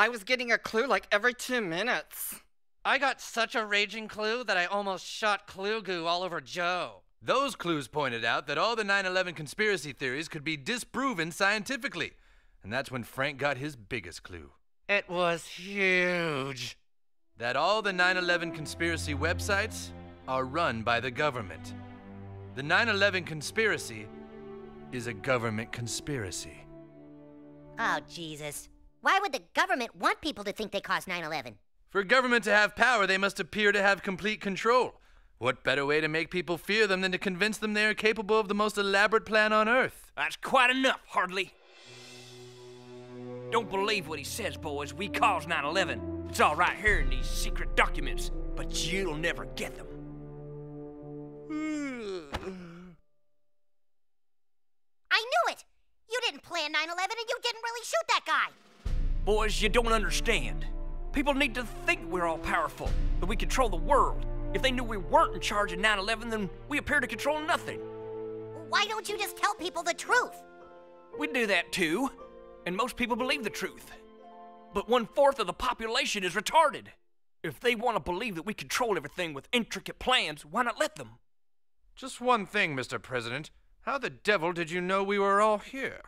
I was getting a clue like every two minutes. I got such a raging clue that I almost shot clue goo all over Joe. Those clues pointed out that all the 9 11 conspiracy theories could be disproven scientifically. And that's when Frank got his biggest clue It was huge. that all the 9 11 conspiracy websites are run by the government. The 9 11 conspiracy is a government conspiracy. Oh, Jesus. Why would the government want people to think they caused 9 11? For government to have power, they must appear to have complete control. What better way to make people fear them than to convince them they are capable of the most elaborate plan on earth? That's quite enough, Hardly. Don't believe what he says, boys. We caused 9 11. It's all right here in these secret documents, but you'll never get them. I knew it! You didn't plan 9 11 and you didn't really shoot that guy! Boys, you don't understand. People need to think we're all powerful, that we control the world. If they knew we weren't in charge of 9 11, then we appear to control nothing. Why don't you just tell people the truth? We do that too, and most people believe the truth. But one fourth of the population is retarded. If they want to believe that we control everything with intricate plans, why not let them? Just one thing, Mr. President. How the devil did you know we were all here?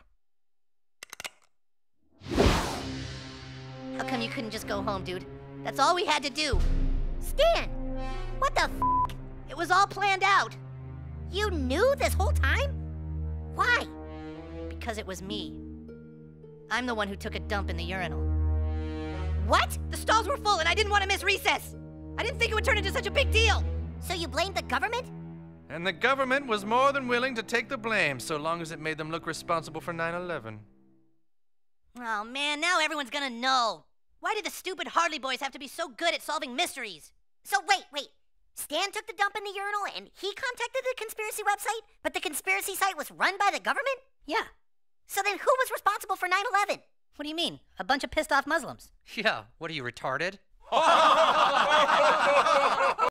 You couldn't just go home, dude? That's all we had to do. Stan! What the f? It was all planned out. You knew this whole time? Why? Because it was me. I'm the one who took a dump in the urinal. What? The stalls were full and I didn't want to miss recess. I didn't think it would turn into such a big deal. So you blamed the government? And the government was more than willing to take the blame so long as it made them look responsible for 9 11. Oh man, now everyone's gonna know. Why did the stupid Hardly boys have to be so good at solving mysteries? So wait, wait. Stan took the dump in the urinal and he contacted the conspiracy website, but the conspiracy site was run by the government? Yeah. So then who was responsible for 9 11? What do you mean? A bunch of pissed off Muslims. Yeah, what are you retarded?